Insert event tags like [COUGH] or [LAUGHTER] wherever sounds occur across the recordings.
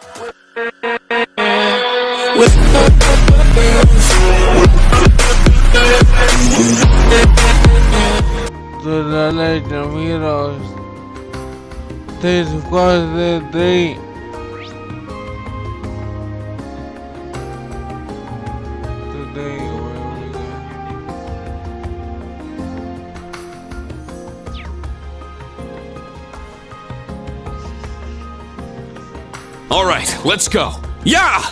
to the Legend of Heroes. This was the day. All right, let's go. Yeah!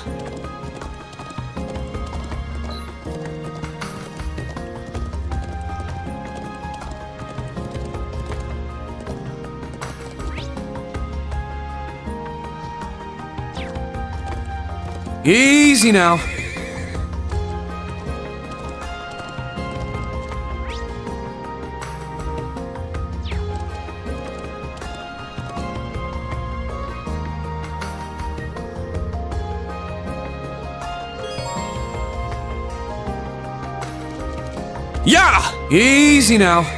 Easy now. Easy now.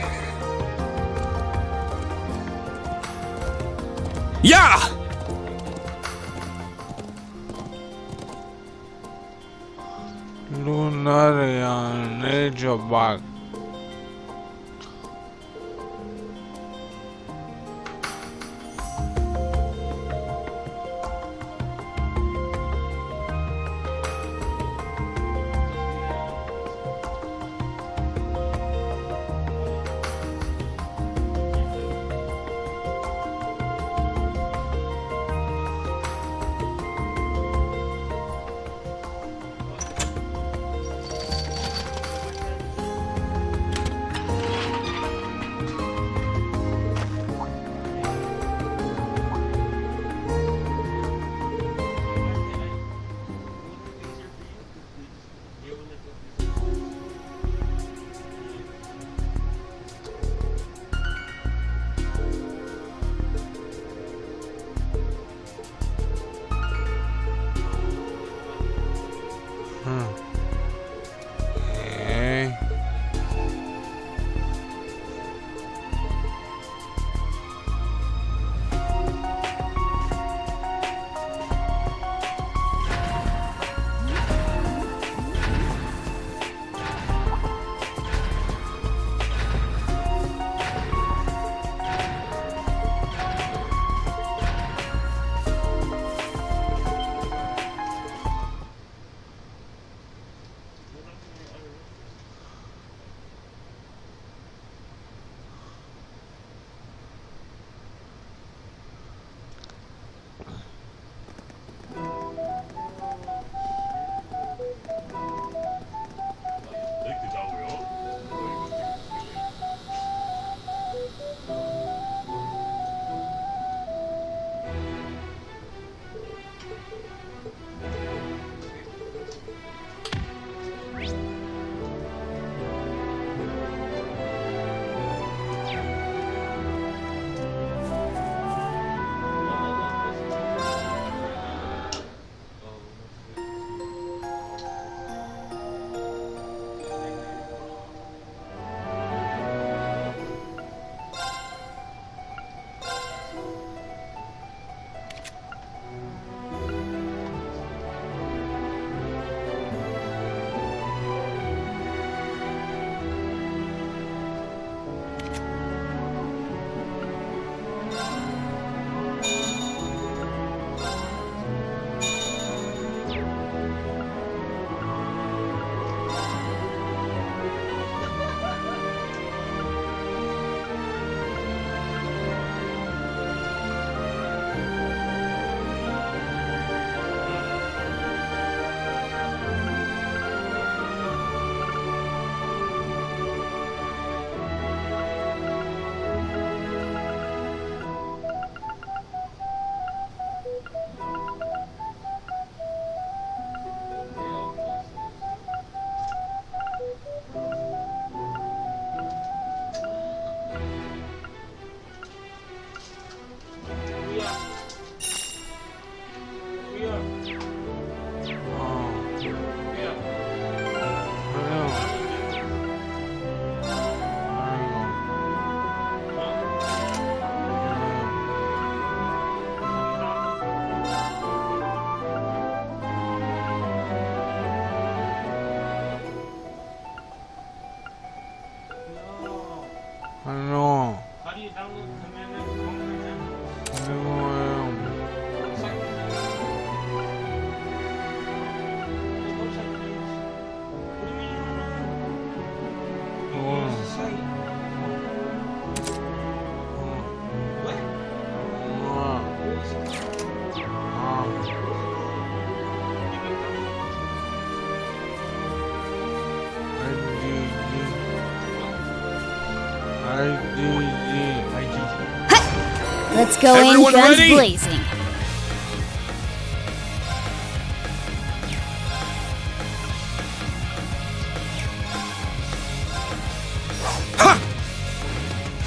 Go Everyone in guns ready? blazing.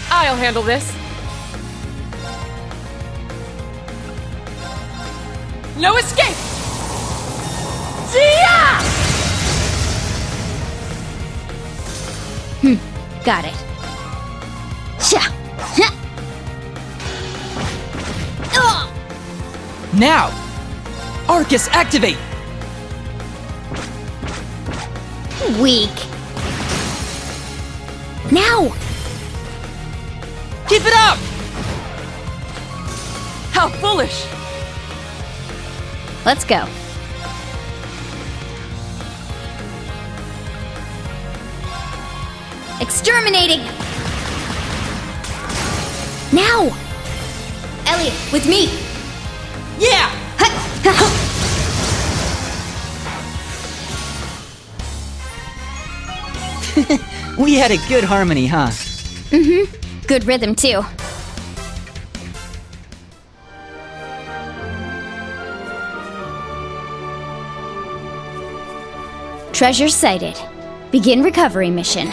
I'll handle this. No escape! Zia! Hmm, got it. Now! Arcus, activate! Weak. Now! Keep it up! How foolish! Let's go. Exterminating! Now! Elliot, with me! We had a good harmony, huh? Mm-hmm. Good rhythm, too. Treasure sighted. Begin recovery mission.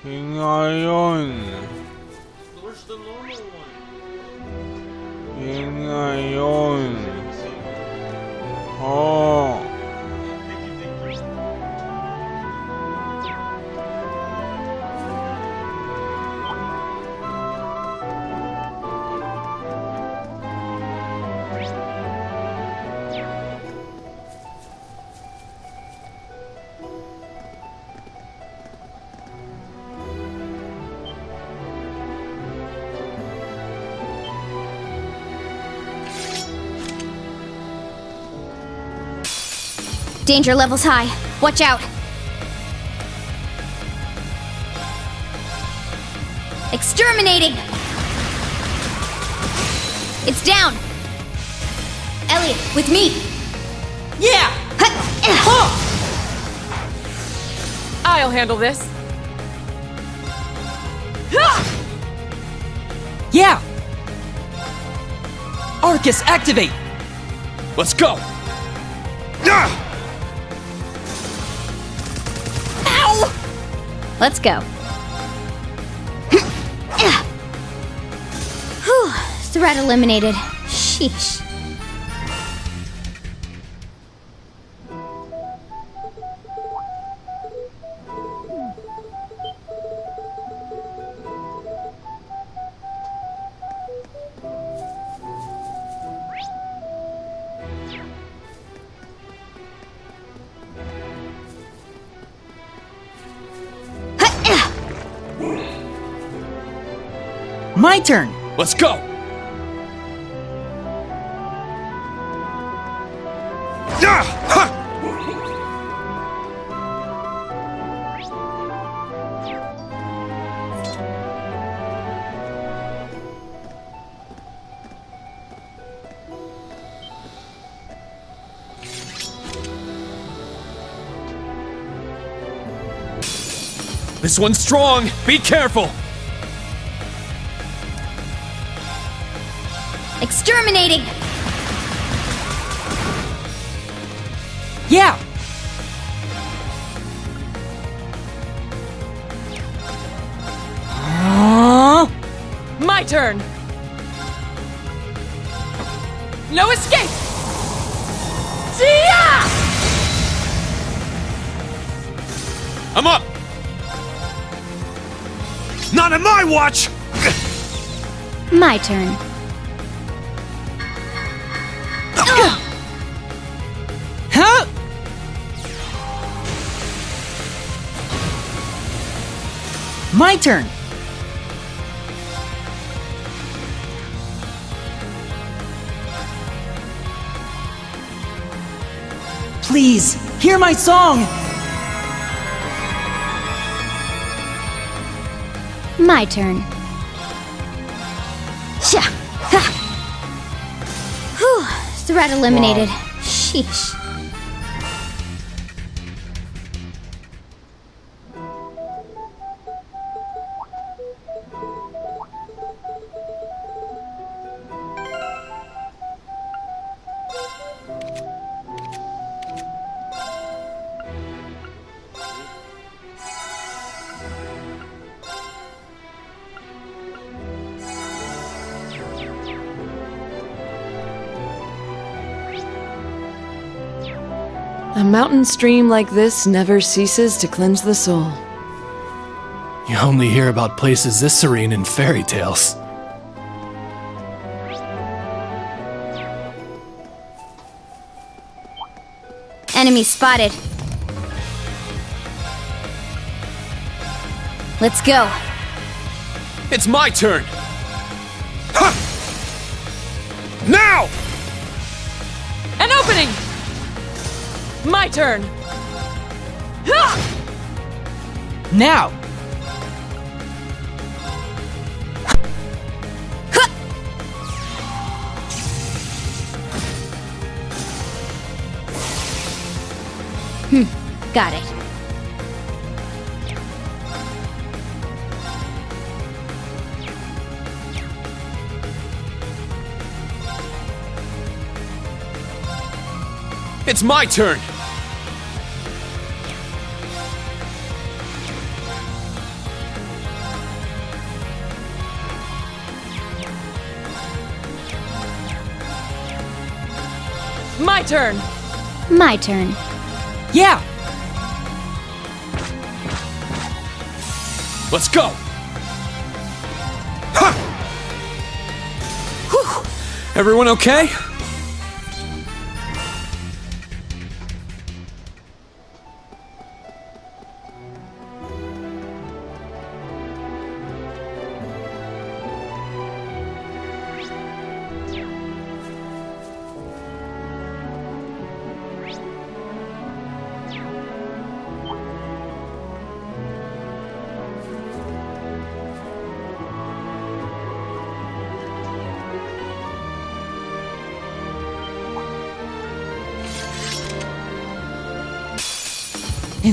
Ah. Hingayon. Hingayon. Oh. Danger levels high. Watch out. Exterminating! It's down! Elliot, with me! Yeah! Huh. I'll handle this. Yeah! Arcus, activate! Let's go! Ah! Let's go. Threat eliminated. Sheesh. My turn! Let's go! Ah! Ha! This one's strong! Be careful! Exterminating! Yeah! Uh, My turn! No escape! Zia! I'm up! Not on my watch! My turn. My turn! Please, hear my song! My turn. Sha! Ha! Threat eliminated. Sheesh. A mountain stream like this never ceases to cleanse the soul. You only hear about places this serene in fairy tales. Enemy spotted. Let's go. It's my turn! My turn! Now! Hmm, got it. It's my turn! Turn! My turn. Yeah! Let's go! Everyone okay?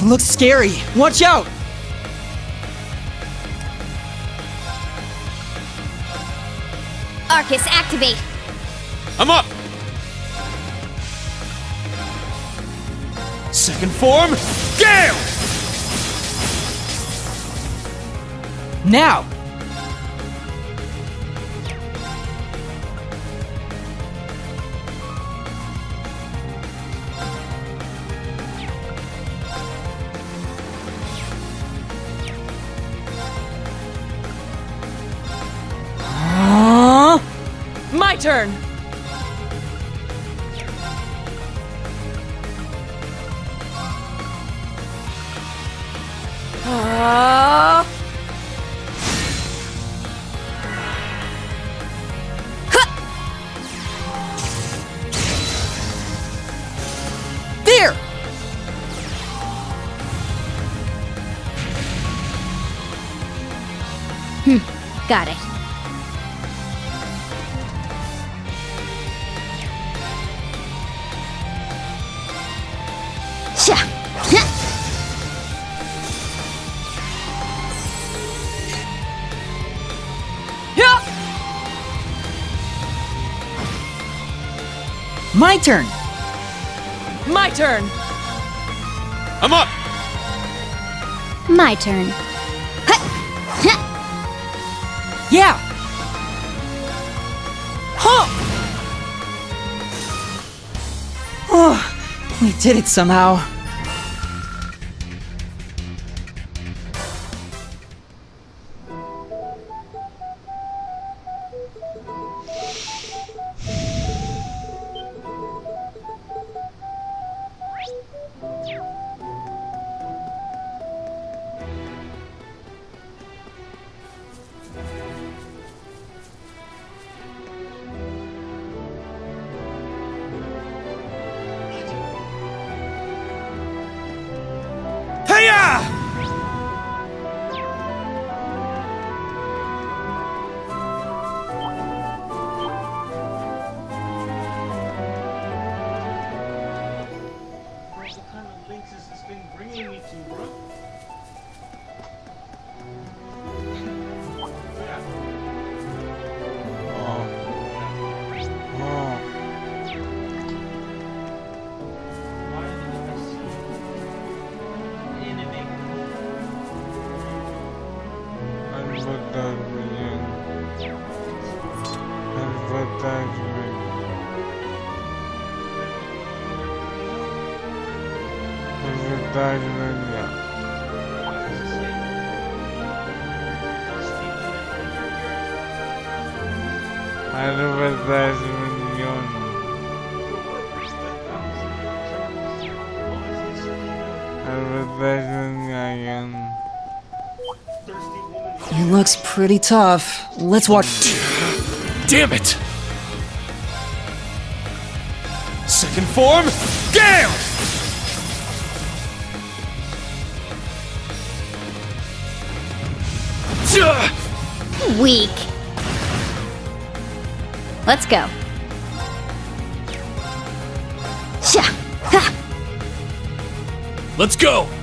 It looks scary. Watch out! Arcus, activate. I'm up! Second form, Gale! Now! My turn! My turn! I'm up! My turn. Huh. Huh. Yeah! Huh! Oh, we did it somehow. Pretty tough. Let's watch. Damn it! Second form, Gale! Weak. Let's go. Let's go!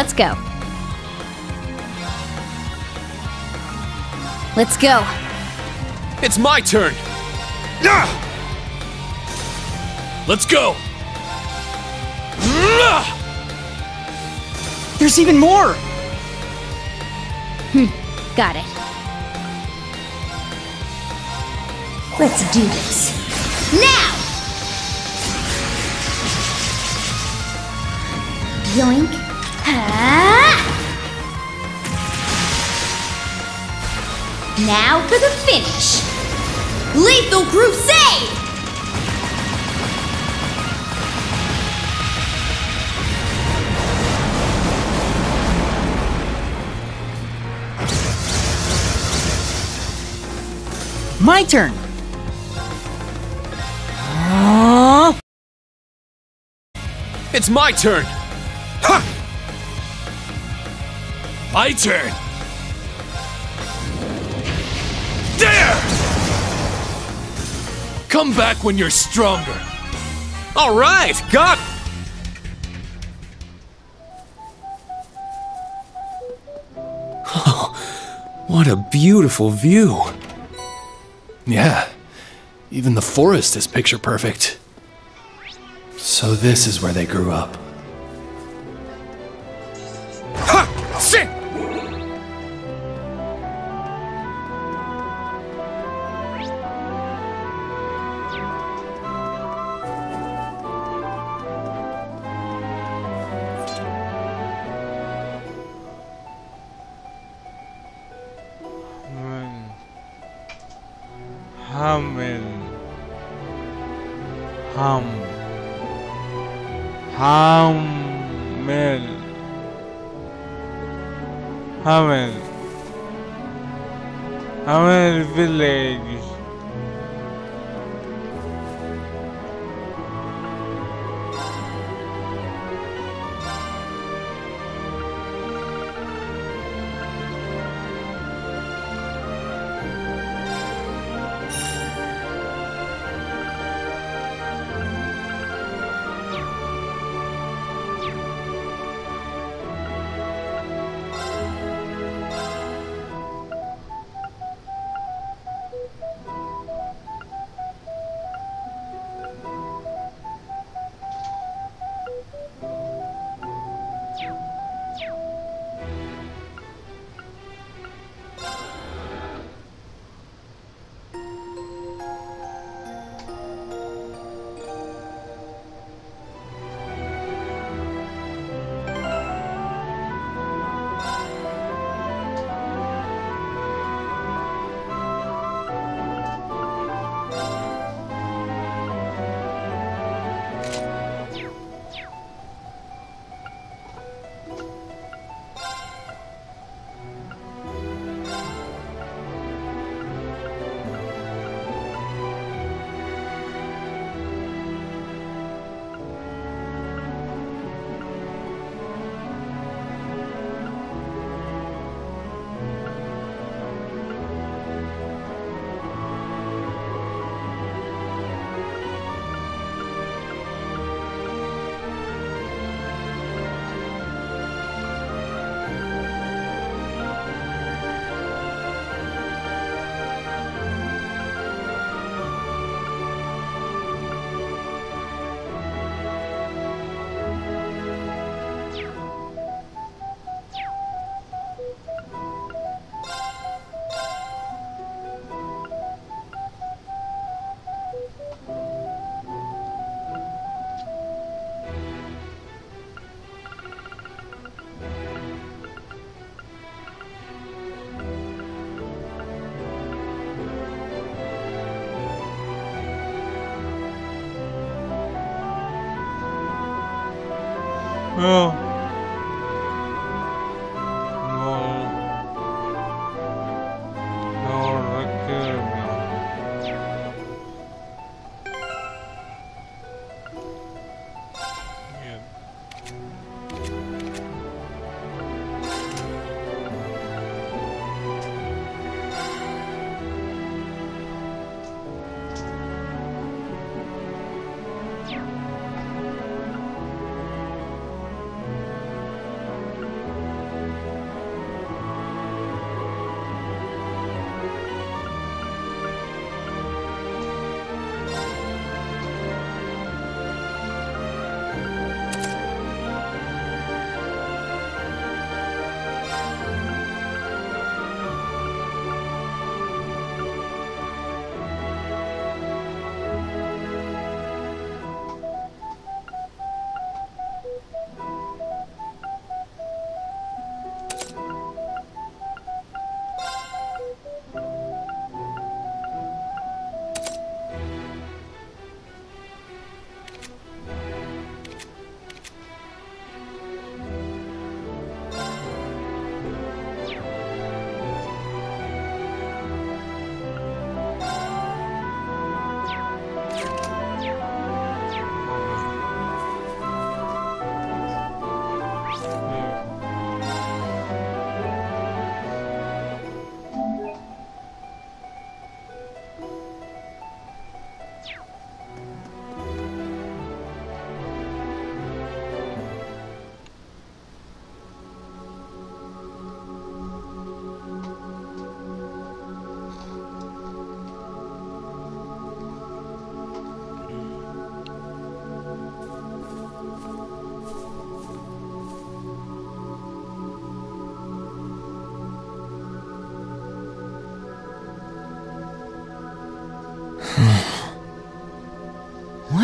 Let's go. Let's go. It's my turn! Yeah. Let's go! There's even more! Hmm. Got it. Let's do this. Now! Yoink. Now for the finish. Lethal Crusade! My turn! Uh, It's my turn! Ha! My turn! Come back when you're stronger. All right, got. Oh, what a beautiful view. Yeah, even the forest is picture perfect. So this is where they grew up.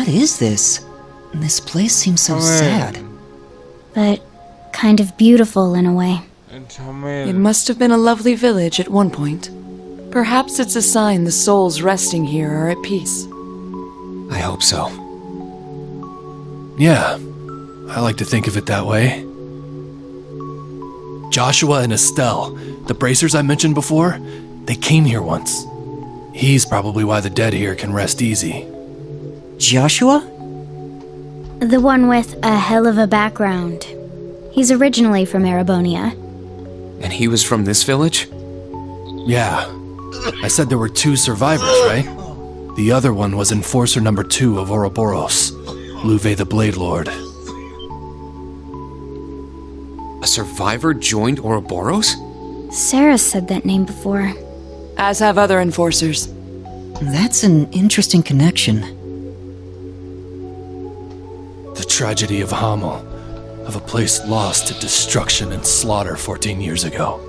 What is this? This place seems so sad. But kind of beautiful in a way. It must have been a lovely village at one point. Perhaps it's a sign the souls resting here are at peace. I hope so. Yeah, I like to think of it that way. Joshua and Estelle, the bracers I mentioned before, they came here once. He's probably why the dead here can rest easy. Joshua? The one with a hell of a background. He's originally from Erebonia. And he was from this village? Yeah. I said there were two survivors, right? The other one was Enforcer number two of Ouroboros, Loewe the Blade Lord. A survivor joined Ouroboros? Sarah said that name before. As have other enforcers. That's an interesting connection. The tragedy of Hamel, of a place lost to destruction and slaughter 14 years ago.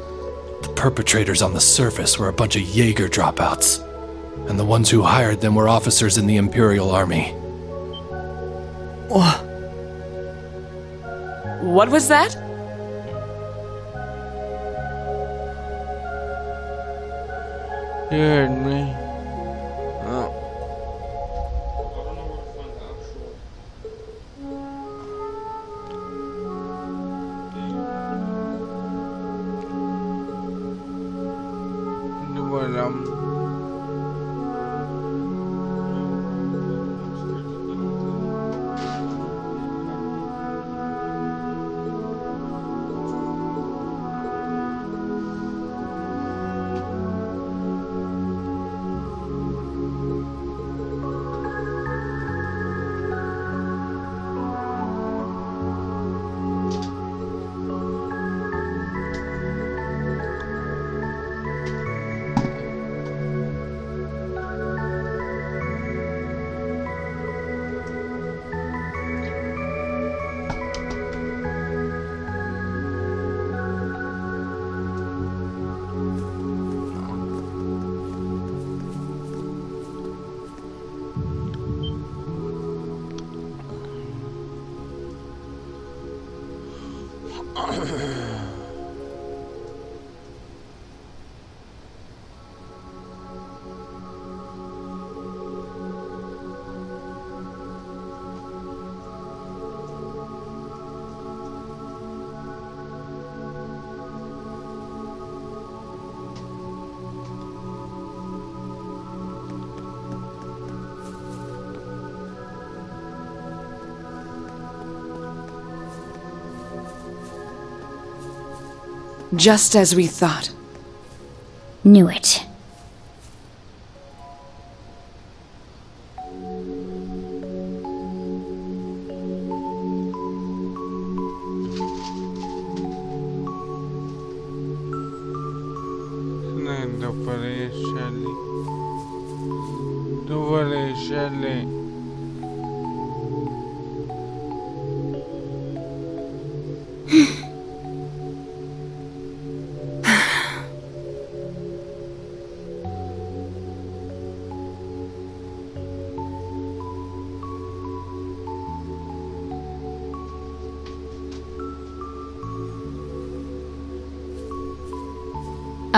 The perpetrators on the surface were a bunch of Jaeger dropouts, and the ones who hired them were officers in the Imperial Army. What What was that? You heard me. Ini Just as we thought. Knew it.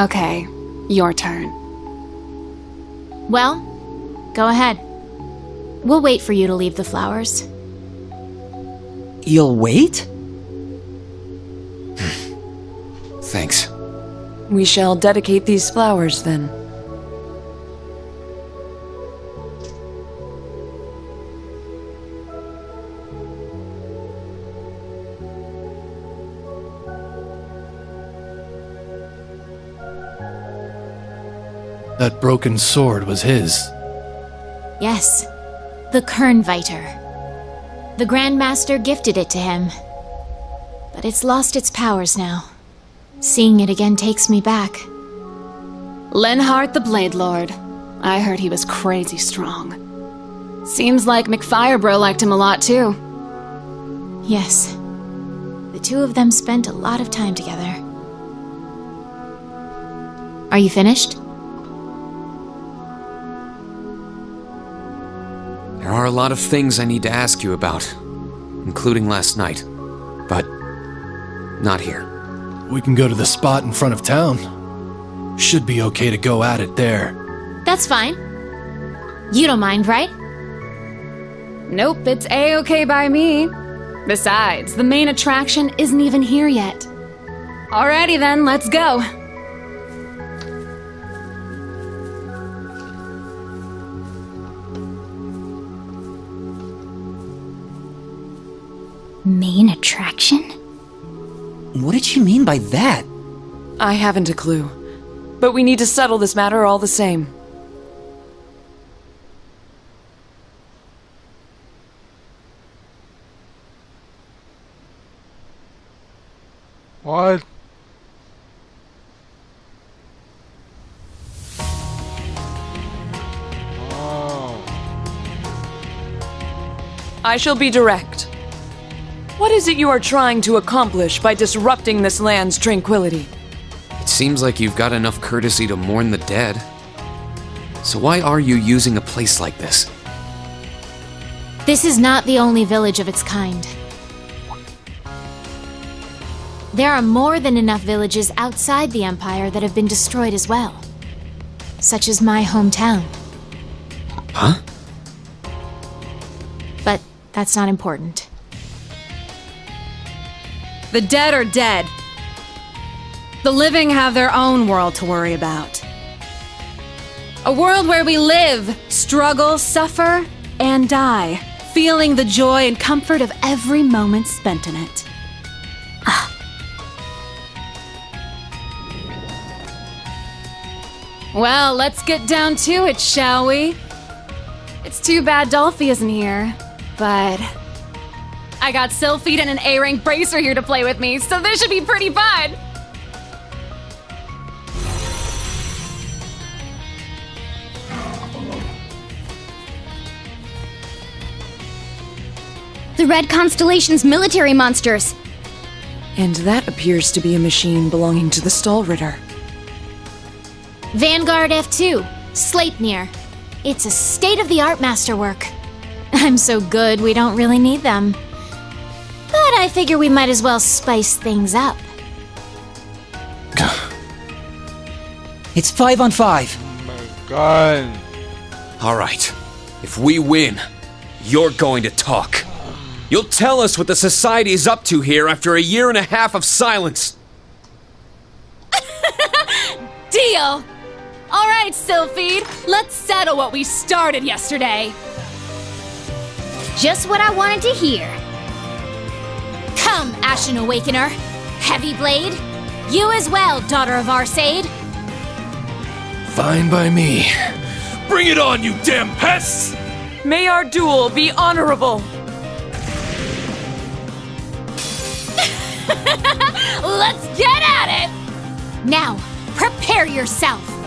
Okay, your turn. Well, go ahead. We'll wait for you to leave the flowers. You'll wait? [LAUGHS] Thanks. We shall dedicate these flowers then. That broken sword was his. Yes, the Kernviter. The Grandmaster gifted it to him. But it's lost its powers now. Seeing it again takes me back. Leonhardt the Blade Lord. I heard he was crazy strong. Seems like McFirebro liked him a lot too. Yes. The two of them spent a lot of time together. Are you finished? There are a lot of things I need to ask you about, including last night. But not here. We can go to the spot in front of town. Should be okay to go at it there. That's fine. You don't mind, right? Nope, it's a-okay by me. Besides, the main attraction isn't even here yet. Alrighty then, let's go. Main attraction? What did she mean by that? I haven't a clue. But we need to settle this matter all the same. What? Oh. I shall be direct. What is it you are trying to accomplish by disrupting this land's tranquility? It seems like you've got enough courtesy to mourn the dead. So why are you using a place like this? This is not the only village of its kind. There are more than enough villages outside the Empire that have been destroyed as well. Such as my hometown. Huh? But that's not important. The dead are dead. The living have their own world to worry about. A world where we live, struggle, suffer, and die, feeling the joy and comfort of every moment spent in it. Ah. Well, let's get down to it, shall we? It's too bad Dolphy isn't here, but I got Sylphid and an A-rank bracer here to play with me, so this should be pretty fun. The Red Constellation's military monsters! And that appears to be a machine belonging to the Stahlritter. Vanguard F2, Sleipnir. It's a state of the art masterwork. [LAUGHS] I'm so good, we don't really need them. But I figure we might as well spice things up. [SIGHS] It's five on five. My god. Alright. If we win, you're going to talk. You'll tell us what the Society is up to here after a year and a half of silence. [LAUGHS] Deal! Alright, Sylphid, let's settle what we started yesterday. Just what I wanted to hear. Come, Ashen Awakener. Heavy Blade. You as well, daughter of Arseid. Fine by me. Bring it on, you damn pests! May our duel be honorable. [LAUGHS] Let's get at it! Now, prepare yourself.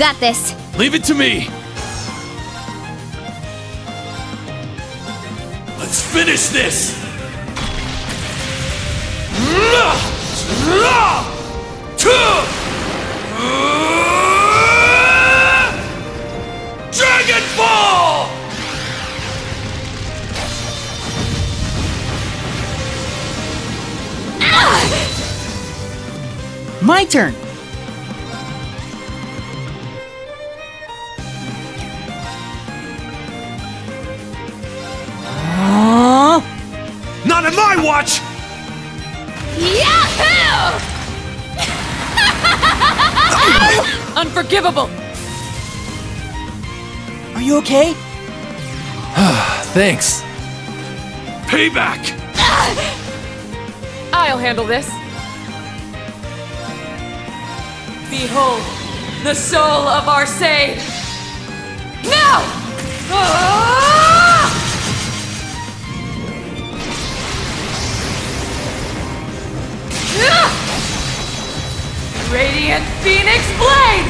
Got this. Leave it to me! Let's finish this! Dragon Ball! Ah! My turn. Not in my watch! Yahoo! [LAUGHS] Unforgivable! are you okay? [SIGHS] Thanks. Payback! [SIGHS] I'll handle this. Behold, the soul of Arseid! Now! [GASPS] Ah! Radiant Phoenix Blade!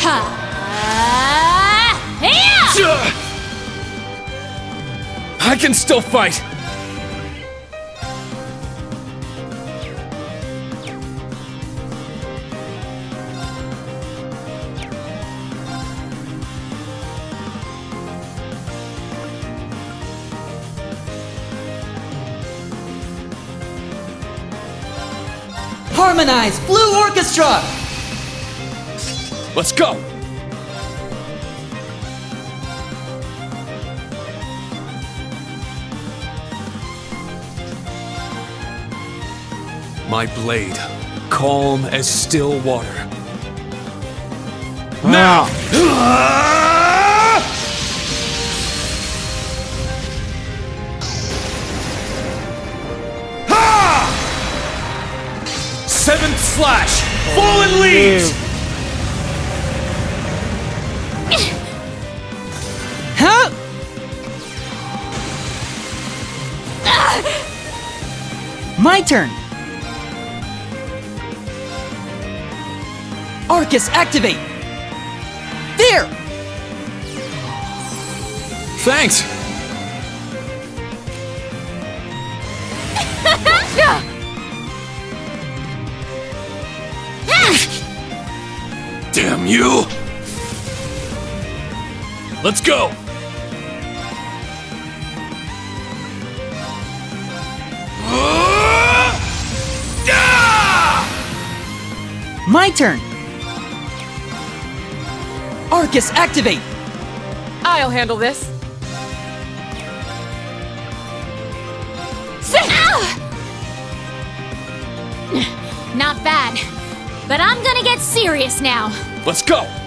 Ha! Ah, yeah! I can still fight! Harmonize Blue Orchestra! Let's go! My blade, calm as still water. Now! Seventh slash! Fallen leaves! Huh? My turn. Arcus, activate. There. Thanks! Let's go! My turn. Arcus, activate. I'll handle this. Not bad. But I'm gonna get serious now. Let's go!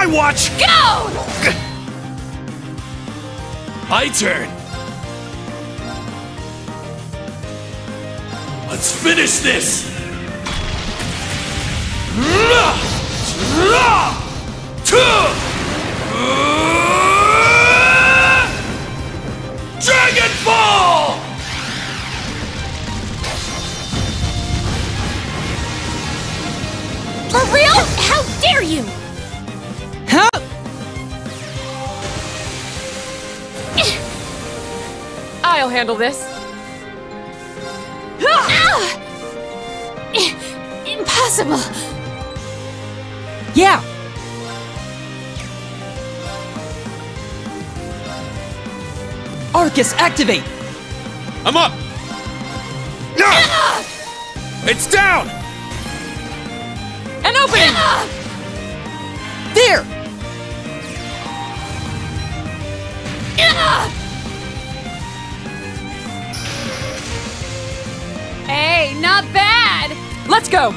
My watch! Go! My turn! Let's finish this! Dragon Ball! For real? How dare you! I'll handle this. Ah! Impossible! Yeah. Arcus, activate. I'm up! No! It's down! An opening! There! Hey, not bad! Let's go!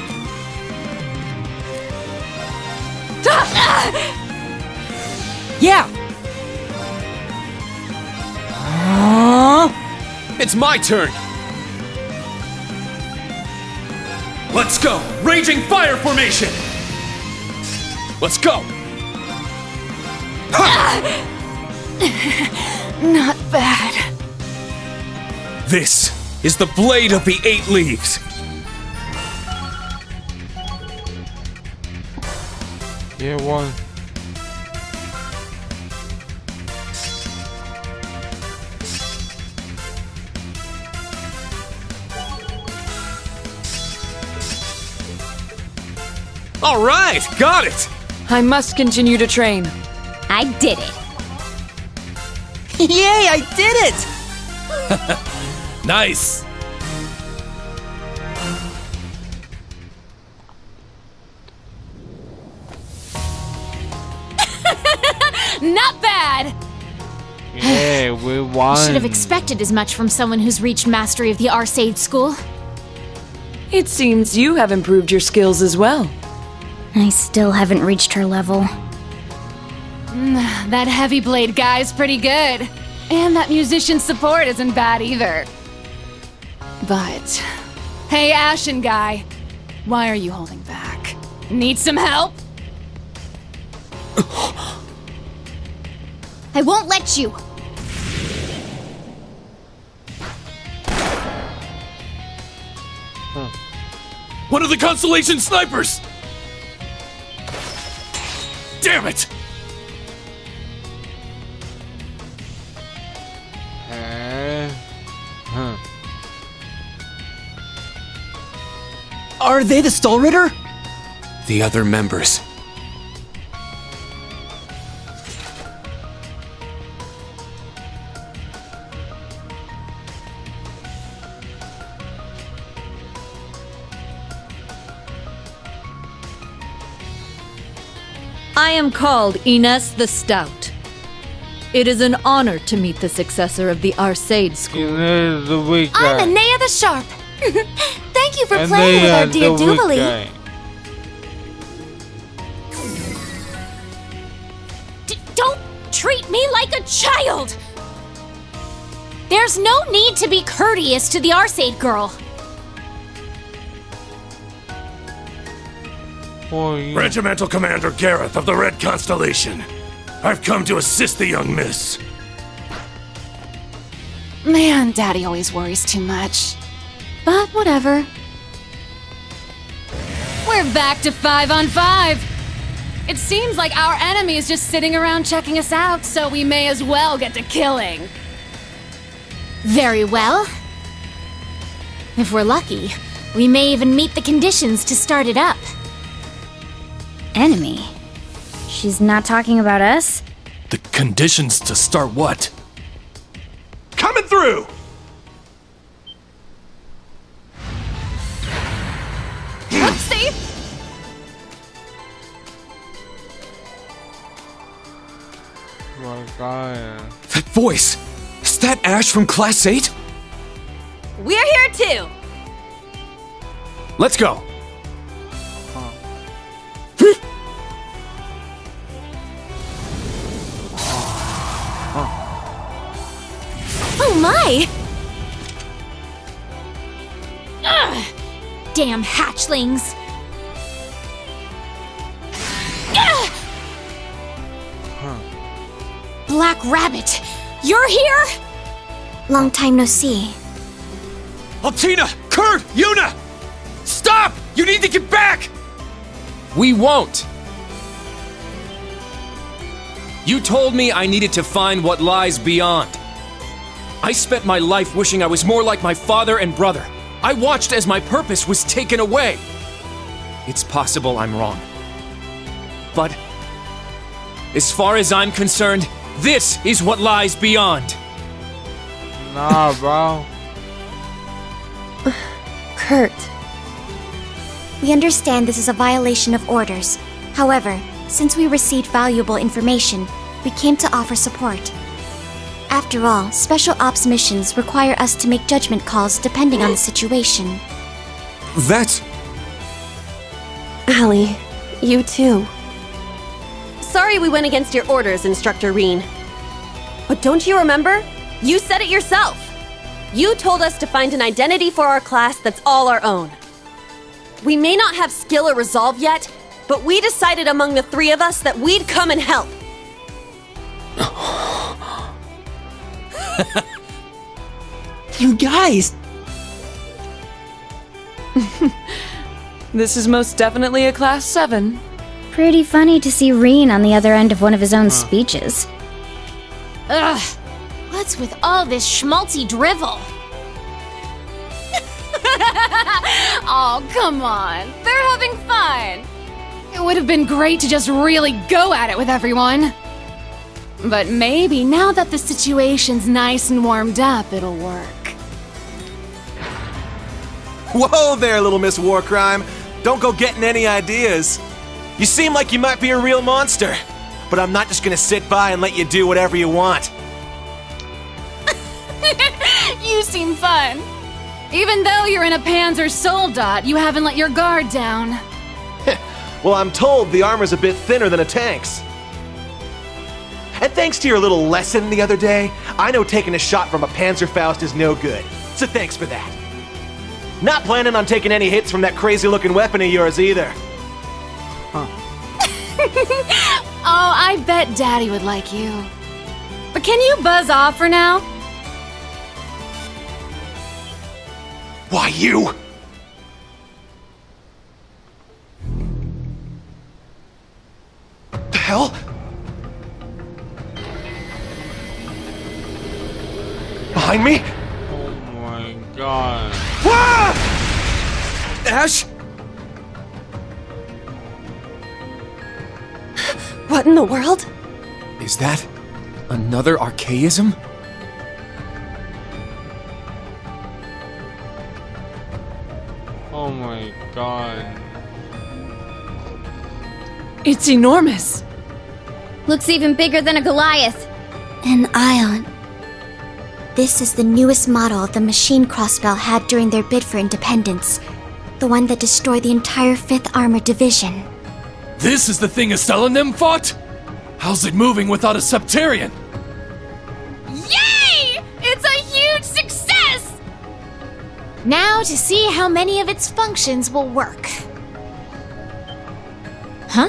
[LAUGHS] Yeah! It's my turn! Let's go! Raging Fire Formation! Let's go! [LAUGHS] Not bad. This is the Blade of the Eight Leaves! Yeah, one. Alright, got it! I must continue to train. I did it. [LAUGHS] Yay, I did it! [LAUGHS] Nice! [LAUGHS] Not bad! Yeah, we won. Should have expected as much from someone who's reached mastery of the Arseid school. It seems you have improved your skills as well. I still haven't reached her level. Mm, that heavy blade guy's pretty good. And that musician support isn't bad either. But. Hey, Ashen guy. Why are you holding back? Need some help? I won't let you! One of the Constellation snipers! Damn it! Are they the Stahlritter? The other members. I am called Aines the Stout. It is an honor to meet the successor of the Arseid school. You know the weak I'm guy. Ennea the Sharp! [LAUGHS] Thank you for And playing they with are our dear the weak Duvalie. guy. D- don't treat me like a child! There's no need to be courteous to the Arseid girl. For you. Regimental Commander Gareth of the Red Constellation. I've come to assist the young miss. Man, Daddy always worries too much. But whatever. We're back to five on five. It seems like our enemy is just sitting around checking us out, so we may as well get to killing. Very well. If we're lucky, we may even meet the conditions to start it up. Enemy? She's not talking about us? The conditions to start what? Coming through! God. That voice! Is that Ash from Class 8? We're here too! Let's go! Oh my! Ugh! Damn hatchlings! Black Rabbit, you're here? Long time no see. Altina! Kurt! Yuna! Stop! You need to get back! We won't! You told me I needed to find what lies beyond. I spent my life wishing I was more like my father and brother. I watched as my purpose was taken away. It's possible I'm wrong. But, as far as I'm concerned, this is what lies beyond. Nah, bro. [SIGHS] Kurt. We understand this is a violation of orders. However, since we received valuable information, we came to offer support. After all, special ops missions require us to make judgment calls depending on the situation. That's. Allie, you too. Sorry we went against your orders, Instructor Rean. But don't you remember? You said it yourself. You told us to find an identity for our class that's all our own. We may not have skill or resolve yet, but we decided among the three of us that we'd come and help. [LAUGHS] You guys! [LAUGHS] This is most definitely a Class 7. Pretty funny to see Rean on the other end of one of his own speeches. Ugh. What's with all this schmaltzy drivel? [LAUGHS] oh, come on. They're having fun. It would have been great to just really go at it with everyone. But maybe now that the situation's nice and warmed up, it'll work. Whoa there, little Miss Warcrime. Don't go getting any ideas. You seem like you might be a real monster, but I'm not just gonna sit by and let you do whatever you want. [LAUGHS] you seem fun. Even though you're in a Panzer Soldat, you haven't let your guard down. [LAUGHS] Well, I'm told the armor's a bit thinner than a tank's. And thanks to your little lesson the other day, I know taking a shot from a Panzerfaust is no good. So thanks for that. Not planning on taking any hits from that crazy looking weapon of yours either. [LAUGHS] oh, I bet Daddy would like you. But can you buzz off for now? Why, you? The hell? Behind me? Oh my god. Ah! Ash? What in the world? Is that another archaism? Oh my god. It's enormous. Looks even bigger than a Goliath. An Aion. This is the newest model of the machine Crossbell had during their bid for independence. The one that destroyed the entire 5th Armored Division. This is the thing Estelle and them fought? How's it moving without a Septarian? Yay! It's a huge success! Now to see how many of its functions will work. Huh?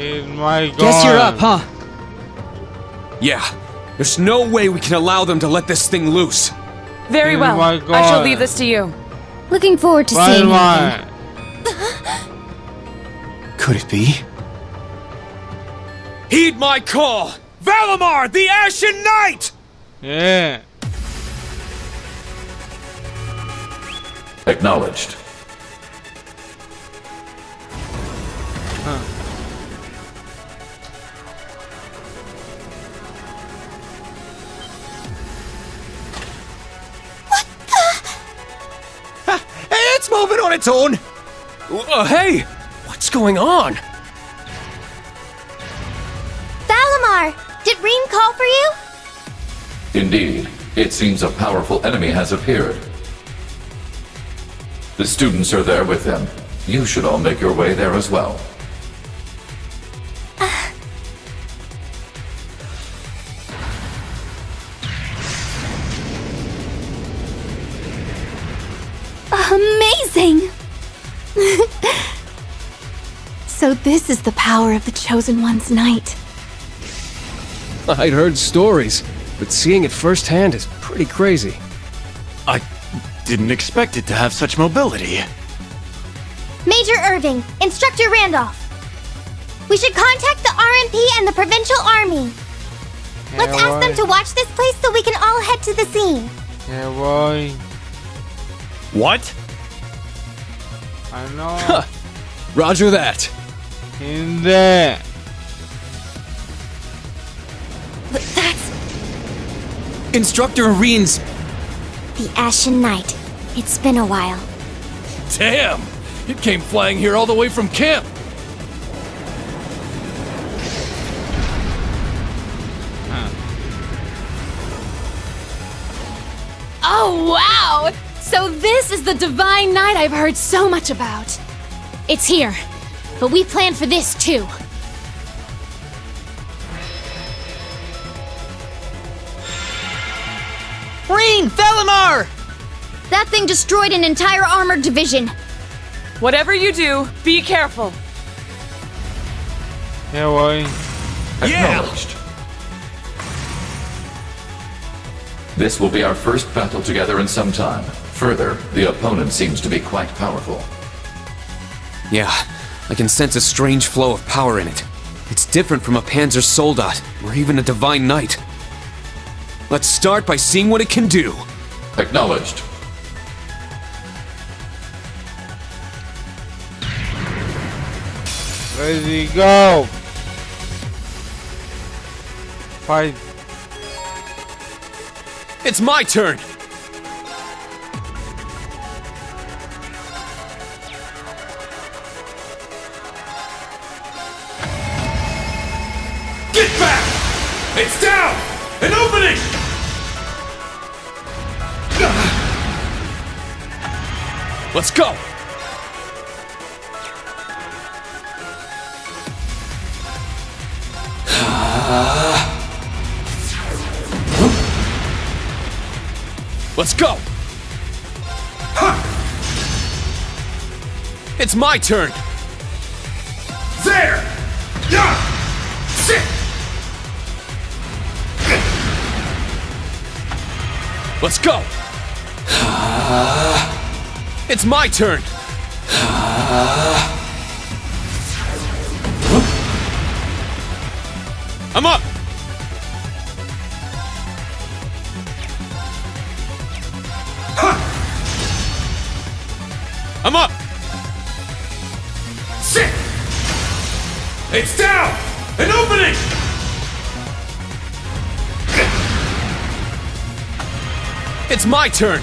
Oh my god. Guess you're up, huh? Yeah. There's no way we can allow them to let this thing loose. Very Oh well. I shall leave this to you. Looking forward to Why seeing am anything. Could it be? Heed my call! Valimar, the Ashen Knight! Yeah. Acknowledged. Hey, it's moving on its own! Uh, hey! What's going on? Valimar! Did Rean call for you? Indeed, it seems a powerful enemy has appeared. The students are there with them. You should all make your way there as well. Amazing! [LAUGHS] so this is the power of the Chosen One's knight. I'd heard stories, but seeing it firsthand is pretty crazy. I didn't expect it to have such mobility. Major Irving, Instructor Randolph. We should contact the RMP and the Provincial Army. Let's Yeah, ask them to watch this place so we can all head to the scene. Yeah, boy. What? I know. [LAUGHS] Roger that. In there. But that's. Instructor Areen's The Ashen Knight. It's been a while. Damn! It came flying here all the way from camp! Oh, wow! So this is the Divine Knight I've heard so much about. It's here, but we planned for this too. Rean! Valimar! That thing destroyed an entire armored division. Whatever you do, be careful. Yeah, boy. Acknowledged. This will be our first battle together in some time. Further, the opponent seems to be quite powerful. Yeah, I can sense a strange flow of power in it. It's different from a Panzer Soldat, or even a Divine Knight. Let's start by seeing what it can do. Acknowledged. Ready, go! Fight. It's my turn! Let's go! Let's go! It's my turn! There! Yeah! Sit! Let's go! Ah. It's my turn! I'm up! I'm up! Sit! It's down! An opening! It's my turn!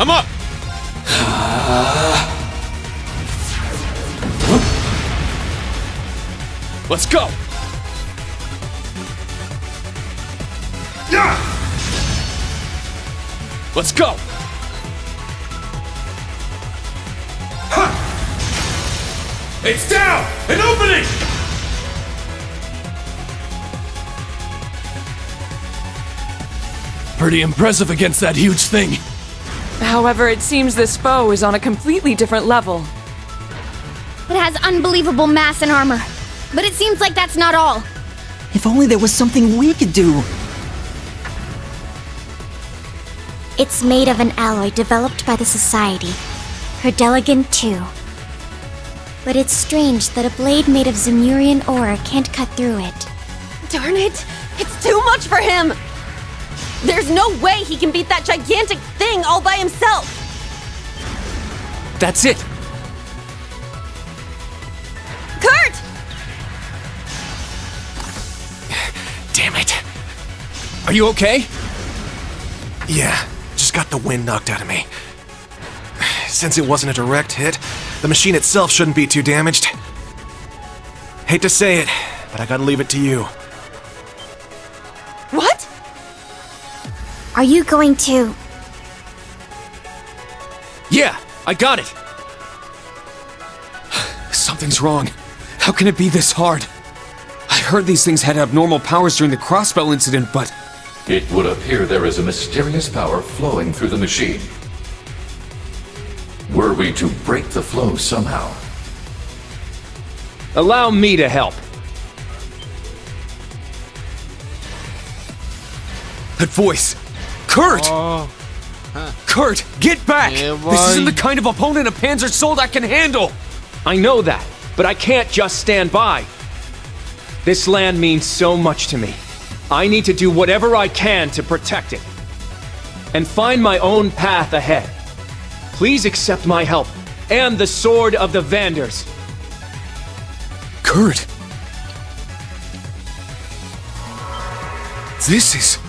I'm up! Let's go! Yeah! Let's go! It's down! An opening! Pretty impressive against that huge thing. However, it seems this foe is on a completely different level. It has unbelievable mass and armor. But it seems like that's not all. If only there was something we could do. It's made of an alloy developed by the Society. Herdeligan 2. But it's strange that a blade made of Zemurian ore can't cut through it. Darn it! It's too much for him! There's no way he can beat that gigantic thing all by himself! That's it! Kurt! Damn it! Are you okay? Yeah, just got the wind knocked out of me. Since it wasn't a direct hit, the machine itself shouldn't be too damaged. Hate to say it, but I gotta leave it to you. Are you going to. Yeah, I got it! [SIGHS] Something's wrong. How can it be this hard? I heard these things had abnormal powers during the crossbell incident, but. It would appear there is a mysterious power flowing through the machine. Were we to break the flow somehow, Allow me to help. That voice! Kurt! Oh, Kurt, get back! Yeah, this isn't the kind of opponent a Panzer Soldat can handle! I know that, but I can't just stand by. This land means so much to me. I need to do whatever I can to protect it. And find my own path ahead. Please accept my help, and the Sword of the Vanders. Kurt! This is.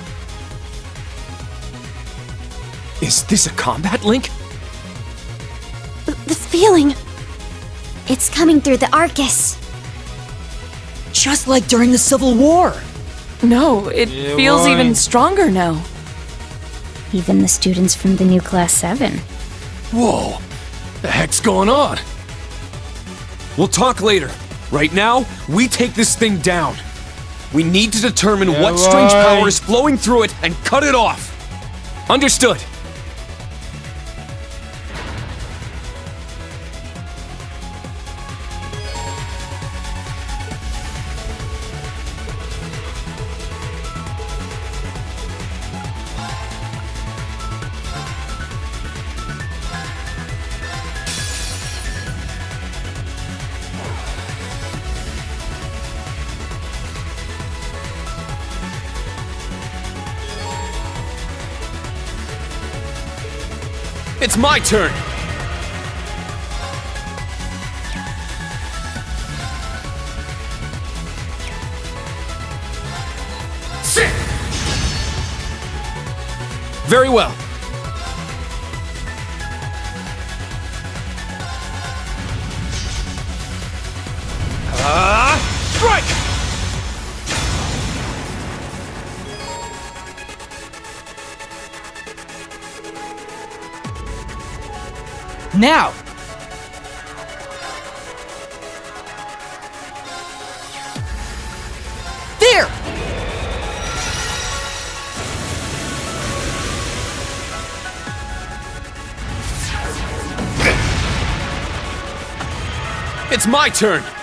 Is this a combat link? This feeling. It's coming through the Arcus. Just like during the Civil War. No, it Yeah, feels why? even stronger now. Even the students from the new Class 7. Whoa! The heck's going on? We'll talk later. Right now, we take this thing down. We need to determine Yeah, what strange right. power is flowing through it and cut it off. Understood. My turn. Sit. Very well. Now! There! It's my turn.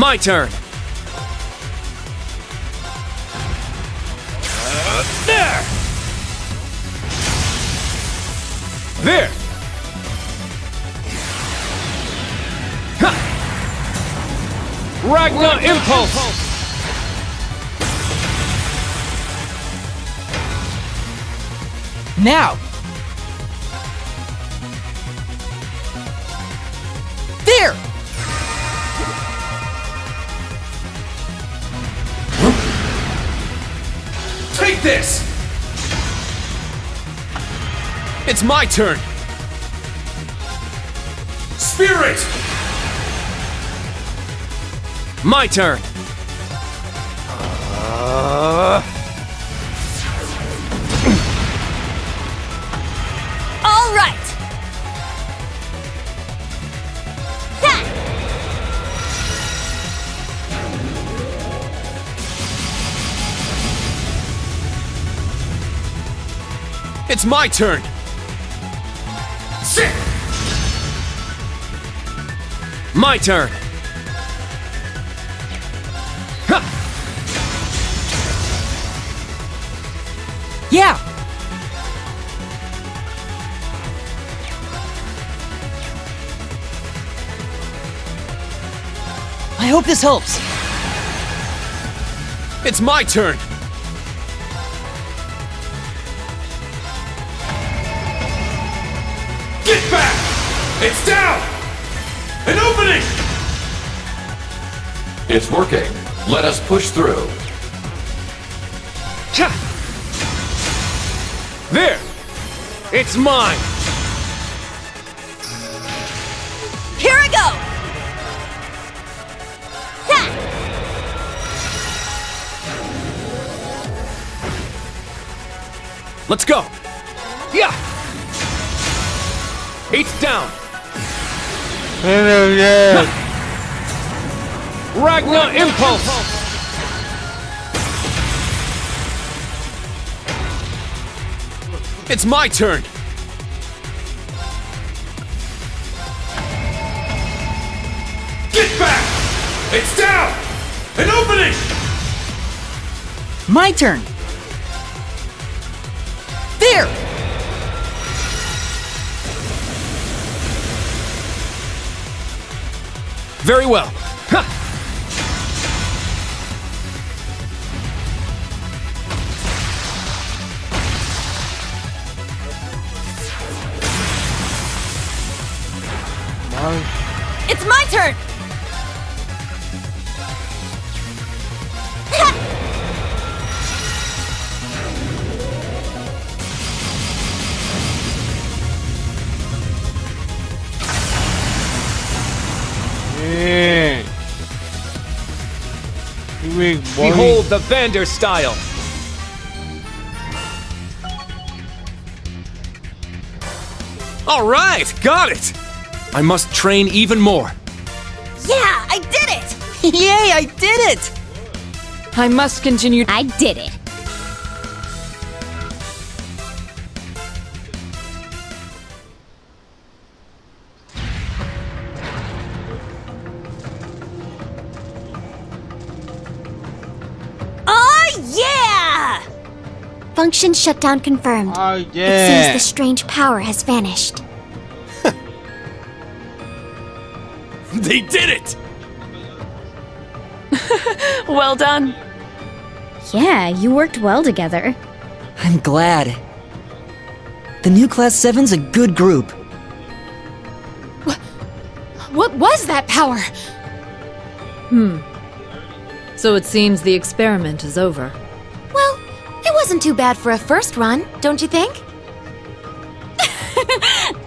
My turn. there. There. Ha! Ragnar Impulse. Now! It's my turn. Spirit! My turn. Uh. All right! It's my turn. My turn. Ha! Yeah! I hope this helps. It's my turn. An! It's working. Let us push through. Cha! There! It's mine! Here I go! Let's go! Yeah! Eight's down! Ragnar Impulse! It's my turn! Get back! It's down! An opening! My turn. Very well. You make. Behold the Vander style. All right, got it. I must train even more. Yeah, I did it! [LAUGHS] Yay, I did it! I must continue. I did it. Function shutdown confirmed. Oh, It seems the strange power has vanished. [LAUGHS] They did it! [LAUGHS] well done. Yeah, you worked well together. I'm glad. The new Class 7's a good group. What was that power? Hmm. So it seems the experiment is over. Well, it wasn't too bad for a first run, don't you think?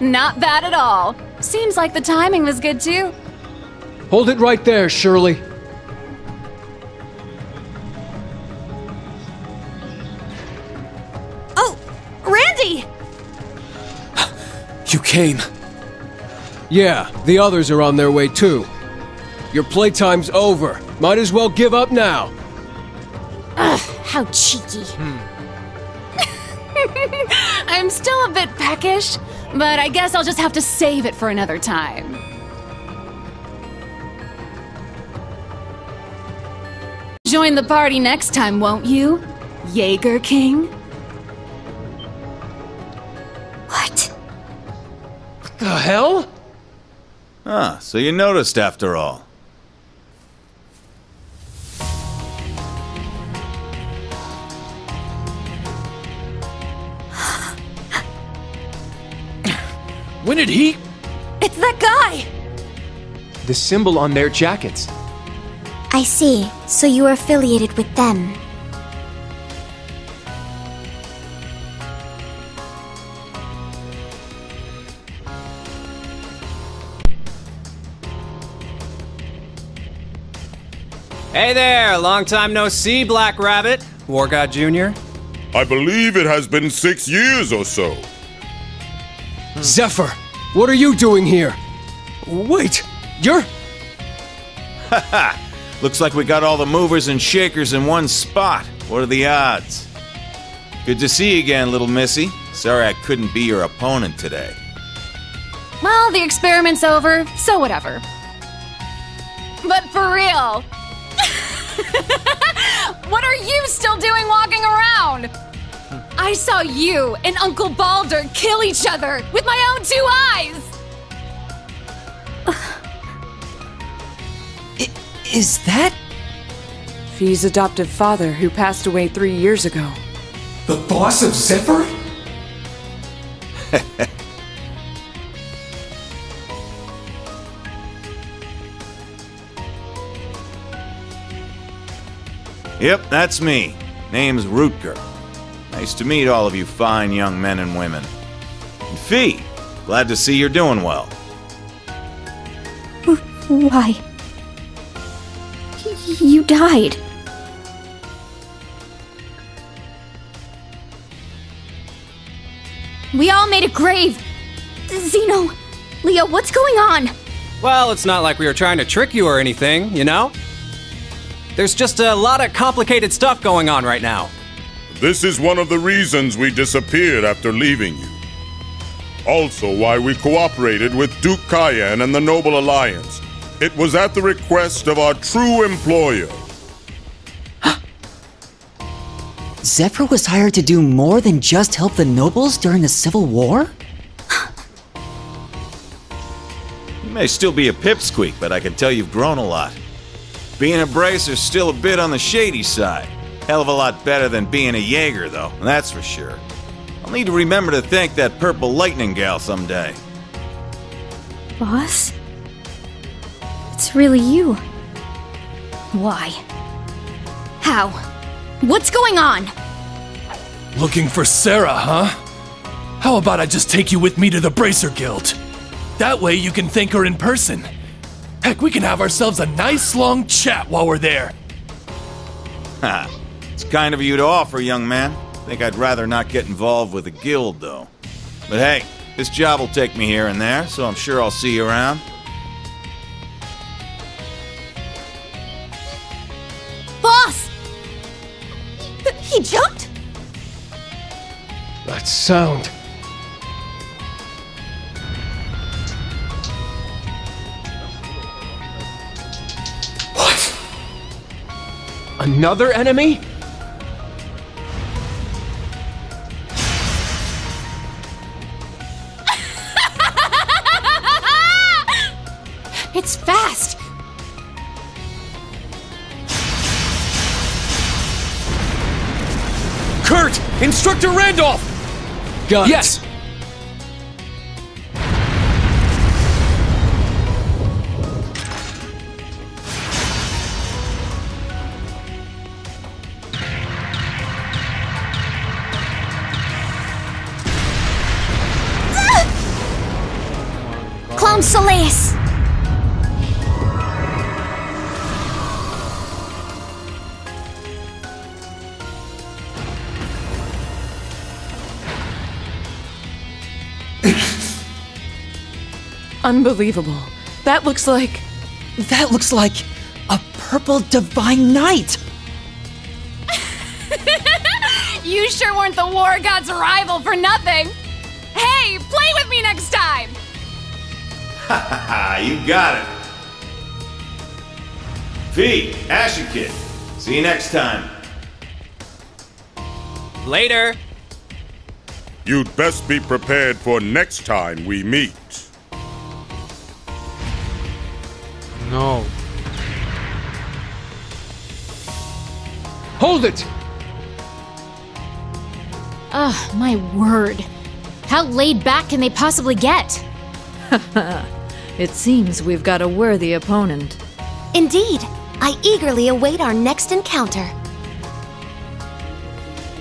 [LAUGHS] Not bad at all. Seems like the timing was good too. Hold it right there, Shirley. Oh, Randy! [GASPS] You came. Yeah, the others are on their way too. Your playtime's over. Might as well give up now. Ugh, how cheeky. Hmm. I'm still a bit peckish, but I guess I'll just have to save it for another time. Join the party next time, won't you? Jaeger King? What? The hell? Ah, so you noticed after all. When did he? It's that guy! The symbol on their jackets. I see. So you are affiliated with them. Hey there, long time no see, Black Rabbit. War God Jr. I believe it has been six years or so. Zephyr, what are you doing here? Wait, you're. Haha! Looks like we got all the movers and shakers in one spot. What are the odds? Good to see you again, little missy. Sorry I couldn't be your opponent today. Well, the experiment's over, so whatever. But for real, [LAUGHS] what are you still doing walking around? I saw you and Uncle Balder kill each other with my own two eyes! [SIGHS] Is that? Fee's adoptive father, who passed away three years ago. The boss of Zephyr? [LAUGHS] Yep, that's me. Name's Rutger. Nice to meet all of you fine young men and women. And Fee, glad to see you're doing well. Why? You died. We all made a grave. Zeno, Leo, what's going on? Well, it's not like we were trying to trick you or anything, you know? There's just a lot of complicated stuff going on right now. This is one of the reasons we disappeared after leaving you. Also, why we cooperated with Duke Cayenne and the Noble Alliance. It was at the request of our true employer. [GASPS] Zephyr was hired to do more than just help the nobles during the Civil War? You may still be a pipsqueak, but I can tell you've grown a lot. Being a bracer's still a bit on the shady side. Hell of a lot better than being a Jaeger, though, that's for sure. I'll need to remember to thank that purple lightning gal someday. Boss? It's really you. Why? How? What's going on? Looking for Sarah, huh? How about I just take you with me to the Bracer Guild? That way you can thank her in person. Heck, we can have ourselves a nice long chat while we're there. [LAUGHS] Ha! It's kind of you to offer, young man. Think I'd rather not get involved with the guild, though. But hey, this job will take me here and there, so I'm sure I'll see you around. Boss! He jumped? That sound. What? Another enemy? Randolph! Got yes! Unbelievable. That looks like. That looks like a purple divine knight. [LAUGHS] You sure weren't the war god's rival for nothing. Hey, play with me next time! Ha ha ha, you got it. V, Asher Kid. See you next time. Later. You'd best be prepared for next time we meet. No. Hold it! Ugh, my word. How laid back can they possibly get? [LAUGHS] it seems we've got a worthy opponent. Indeed. I eagerly await our next encounter.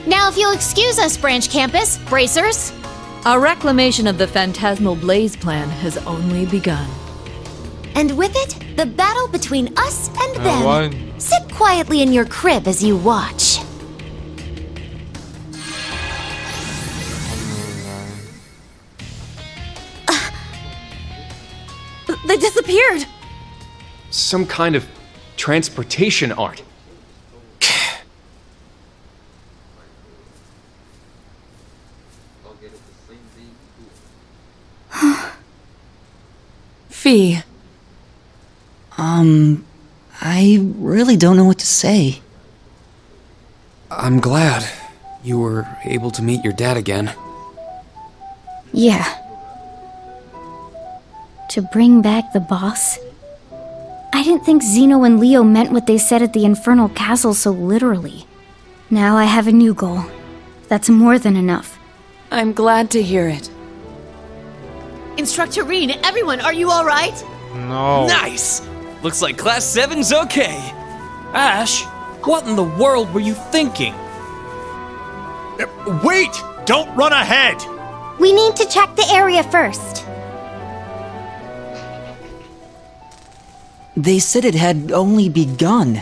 Now, if you'll excuse us, Branch Campus, bracers. Our reclamation of the Phantasmal Blaze plan has only begun. And with it, the battle between us and I them. won. Sit quietly in your crib as you watch. Uh, they disappeared! Some kind of transportation art. Fee. Um, I really don't know what to say. I'm glad you were able to meet your dad again. Yeah. To bring back the boss? I didn't think Zeno and Leo meant what they said at the Infernal Castle so literally. Now I have a new goal. That's more than enough. I'm glad to hear it. Instructor Rean, everyone, are you alright? No. Nice! Looks like Class 7's okay. Ash, what in the world were you thinking? Uh, wait! Don't run ahead! We need to check the area first. They said it had only begun.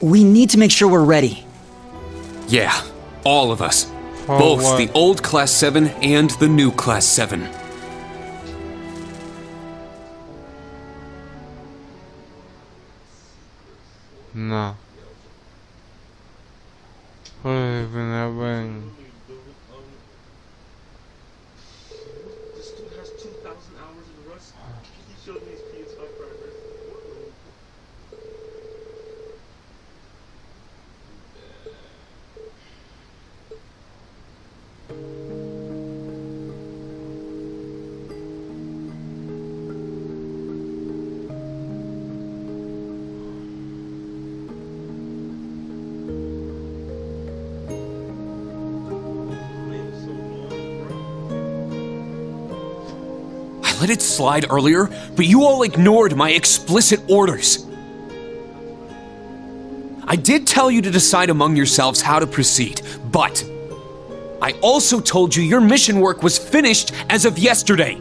We need to make sure we're ready. Yeah, all of us. For Both what? the old Class 7 and the new Class 7. No. What have let it slide earlier, but you all ignored my explicit orders. I did tell you to decide among yourselves how to proceed, but I also told you your mission work was finished as of yesterday.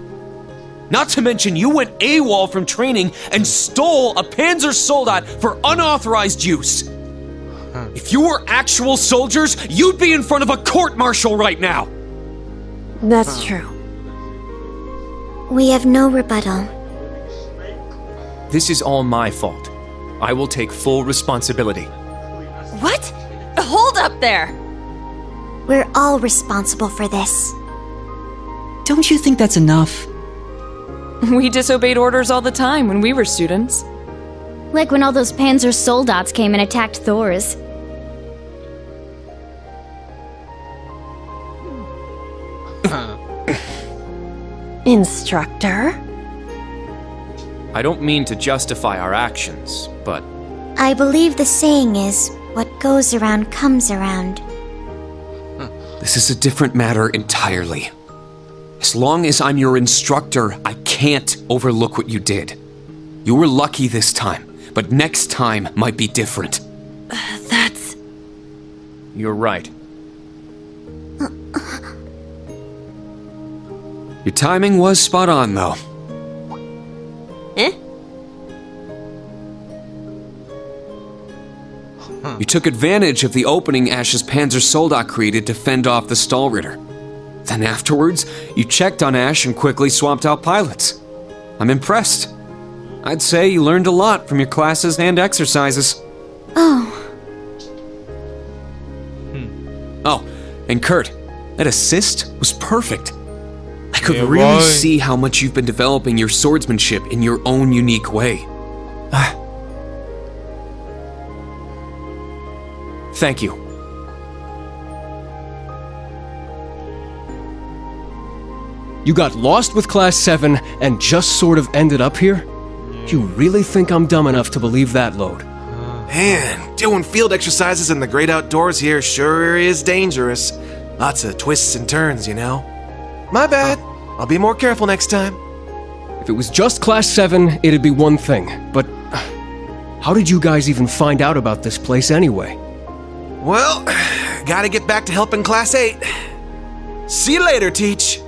Not to mention, you went AWOL from training and stole a Panzer Soldat for unauthorized use. Hmm. If you were actual soldiers, you'd be in front of a court martial right now. That's true. We have no rebuttal. This is all my fault. I will take full responsibility. What? Hold up there! We're all responsible for this. Don't you think that's enough? We disobeyed orders all the time when we were students. Like when all those Panzer Soldats came and attacked Thors. Instructor? I don't mean to justify our actions, but I believe the saying is, what goes around comes around. this is a different matter entirely. As long as I'm your instructor, I can't overlook what you did. You were lucky this time, but next time might be different. Uh, that's. You're right. Uh, uh, Your timing was spot on, though. Eh? You took advantage of the opening Ash's Panzer Soldat created to fend off the Stahlritter. Then afterwards, you checked on Ash and quickly swapped out pilots. I'm impressed. I'd say you learned a lot from your classes and exercises. Oh, Hmm. Oh, and Kurt, that assist was perfect. I could It really was. see how much you've been developing your swordsmanship in your own unique way. Ah. [SIGHS] Thank you. You got lost with Class 7 and just sort of ended up here? You really think I'm dumb enough to believe that load? Man, doing field exercises in the great outdoors here sure is dangerous. Lots of twists and turns, you know. My bad. I'll be more careful next time. If it was just Class 7, it'd be one thing, but uh, how did you guys even find out about this place anyway? Well, gotta get back to helping Class 8. See you later, Teach.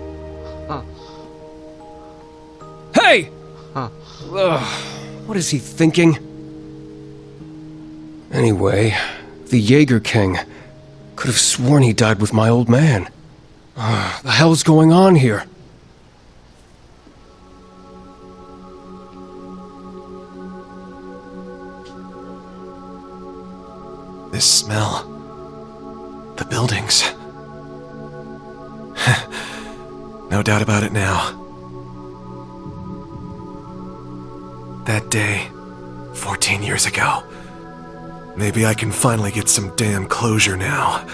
Hey! Ugh, what is he thinking? Anyway, the Jaeger King could have sworn he died with my old man. Ugh, the hell's going on here? This smell. The buildings. [LAUGHS] no doubt about it now. That day, 14 years ago. Maybe I can finally get some damn closure now.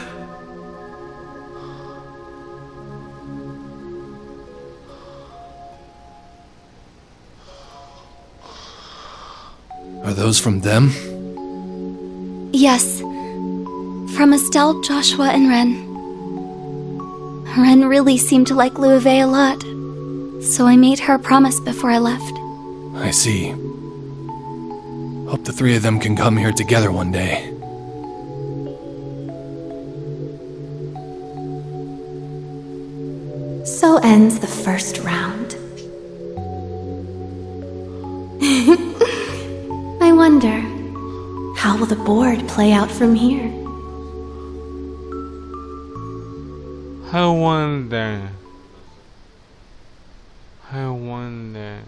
Are those from them? Yes. From Estelle, Joshua, and Ren. Ren really seemed to like Louve a lot, so I made her a promise before I left. I see. Hope the three of them can come here together one day. So ends the first round. [LAUGHS] I wonder, how will the board play out from here? I wonder. I wonder.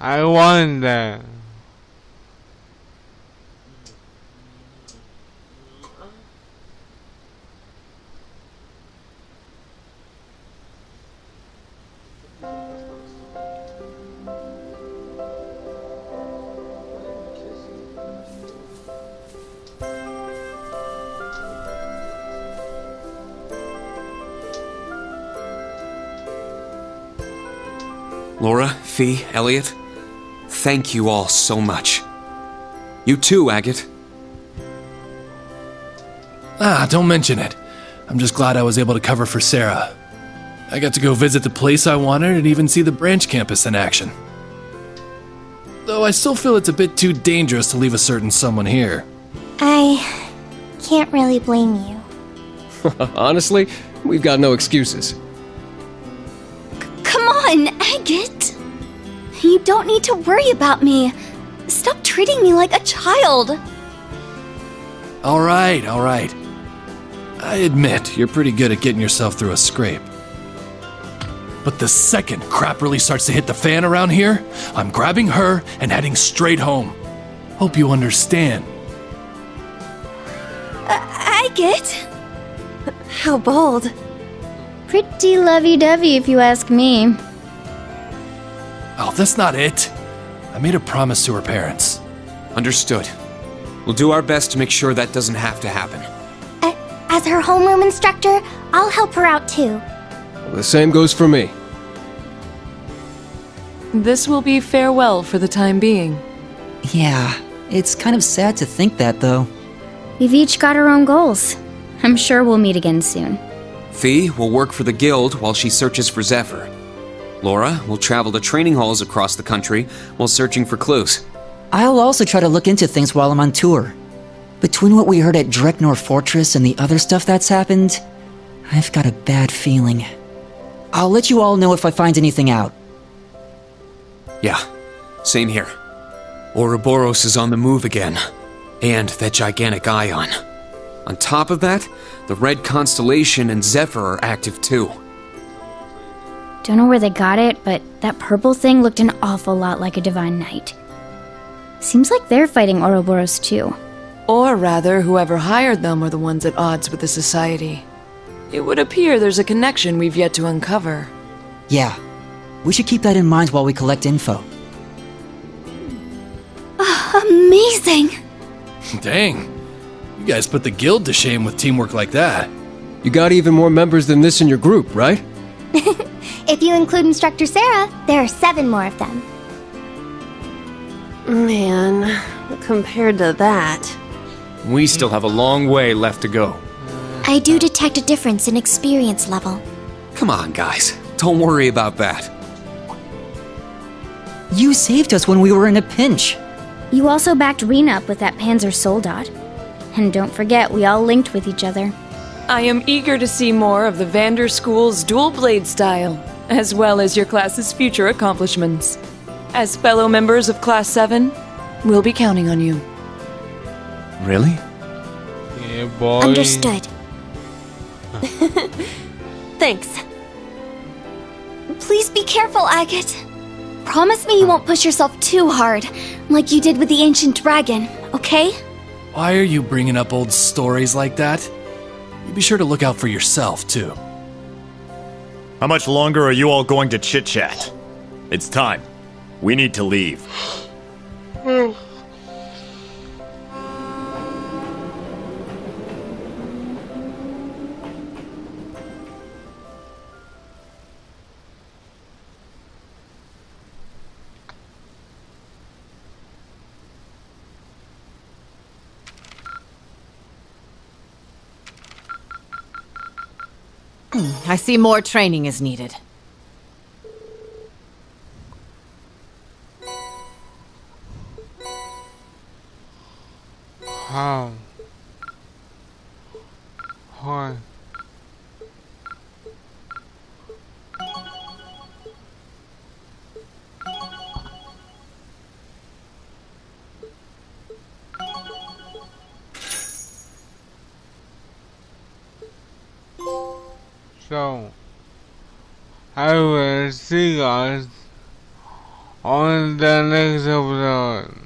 I wonder. Laura, Fee, Elliot, thank you all so much. You too, Agate. Ah, don't mention it. I'm just glad I was able to cover for Sarah. I got to go visit the place I wanted and even see the branch campus in action. Though I still feel it's a bit too dangerous to leave a certain someone here. I can't really blame you. [LAUGHS] Honestly, we've got no excuses. Don't need to worry about me. Stop treating me like a child. Alright, alright. I admit, you're pretty good at getting yourself through a scrape. But the second crap really starts to hit the fan around here, I'm grabbing her and heading straight home. Hope you understand. Uh, get. How bold. Pretty lovey dovey, if you ask me. That's not it. I made a promise to her parents. Understood. We'll do our best to make sure that doesn't have to happen. As her homeroom instructor, I'll help her out too. The same goes for me. This will be farewell for the time being. Yeah, it's kind of sad to think that, though. We've each got our own goals. I'm sure we'll meet again soon. Fee will work for the guild while she searches for Zephyr. Laura will travel to training halls across the country while searching for clues. I'll also try to look into things while I'm on tour. Between what we heard at Dreknor Fortress and the other stuff that's happened, I've got a bad feeling. I'll let you all know if I find anything out. Yeah, same here. Ouroboros is on the move again. And that gigantic Aion. On top of that, the Red Constellation and Zephyr are active too. Don't know where they got it, but that purple thing looked an awful lot like a Divine Knight. Seems like they're fighting Ouroboros too. Or rather, whoever hired them are the ones at odds with the Society. It would appear there's a connection we've yet to uncover. Yeah, we should keep that in mind while we collect info. Ah, amazing! Dang. You guys put the guild to shame with teamwork like that. You got even more members than this in your group, right? [LAUGHS] if you include Instructor Sarah, there are seven more of them. Man, compared to that. We still have a long way left to go. I do detect a difference in experience level. Come on, guys. Don't worry about that. You saved us when we were in a pinch. You also backed Rean up with that Panzer Soldat. And don't forget, we all linked with each other. I am eager to see more of the Vander School's dual blade style, as well as your class's future accomplishments. As fellow members of Class 7, we'll be counting on you. Really? Yeah, boy. Understood. [LAUGHS] Thanks. Please be careful, Agate. Promise me you won't push yourself too hard, like you did with the ancient dragon, okay? Why are you bringing up old stories like that? You be sure to look out for yourself, too. How much longer are you all going to chit chat? It's time. We need to leave. Hmm. [CLEARS THROAT] I see more training is needed. How? Why? So, I will see you guys on the next episode.